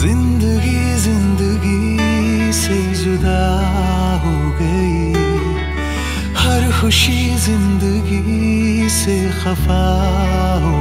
ज़िंदगी ज़िंदगी से जुदा हो गई। हर खुशी ज़िंदगी से खफा हो